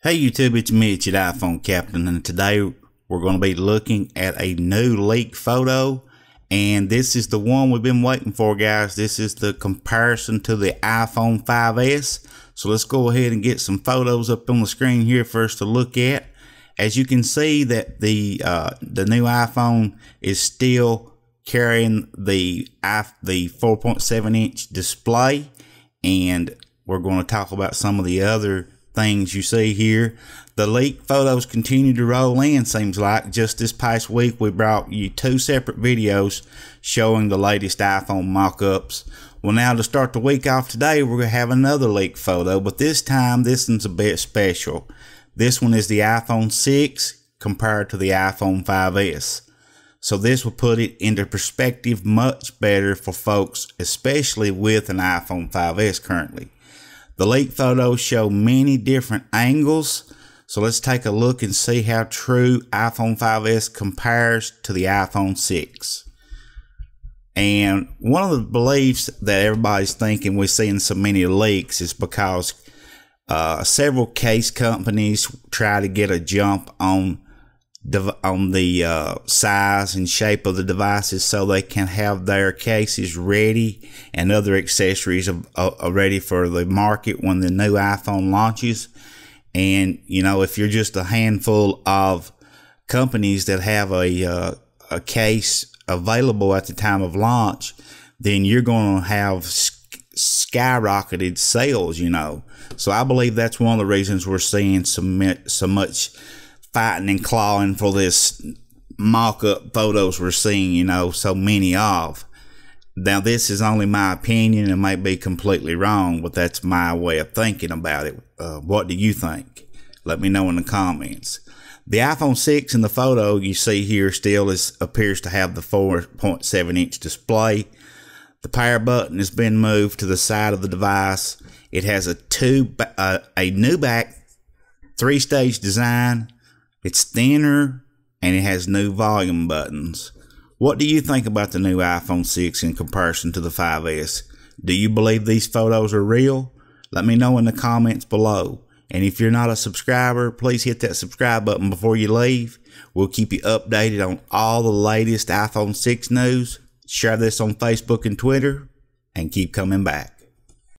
Hey YouTube, it's Mitch at iPhone Captain and today we're going to be looking at a new leak photo and this is the one we've been waiting for guys. This is the comparison to the iPhone 5S. So let's go ahead and get some photos up on the screen here for us to look at. As you can see that the uh, the new iPhone is still carrying the the 4.7 inch display and we're going to talk about some of the other things you see here. The leak photos continue to roll in, seems like. Just this past week, we brought you two separate videos showing the latest iPhone mock-ups. Well, now to start the week off today, we're going to have another leak photo, but this time, this one's a bit special. This one is the iPhone 6 compared to the iPhone 5S. So this will put it into perspective much better for folks, especially with an iPhone 5S currently. The leak photos show many different angles. So let's take a look and see how true iPhone 5S compares to the iPhone 6. And one of the beliefs that everybody's thinking we're seeing so many leaks is because uh, several case companies try to get a jump on on the uh, size and shape of the devices so they can have their cases ready and other accessories are, ready for the market when the new iPhone launches. And, you know, if you're just a handful of companies that have a, uh, a case available at the time of launch, then you're going to have skyrocketed sales, you know. So I believe that's one of the reasons we're seeing so, much, so much fighting and clawing for this mock-up photos we're seeing, you know, so many of. Now, this is only my opinion It might be completely wrong, but that's my way of thinking about it. Uh, what do you think? Let me know in the comments. The iPhone 6 in the photo you see here still is appears to have the 4.7 inch display. The power button has been moved to the side of the device. It has a two uh, a new back three stage design it's thinner and it has new volume buttons. What do you think about the new iPhone 6 in comparison to the 5S? Do you believe these photos are real? Let me know in the comments below. And if you're not a subscriber, please hit that subscribe button before you leave. We'll keep you updated on all the latest iPhone 6 news. Share this on Facebook and Twitter, and keep coming back.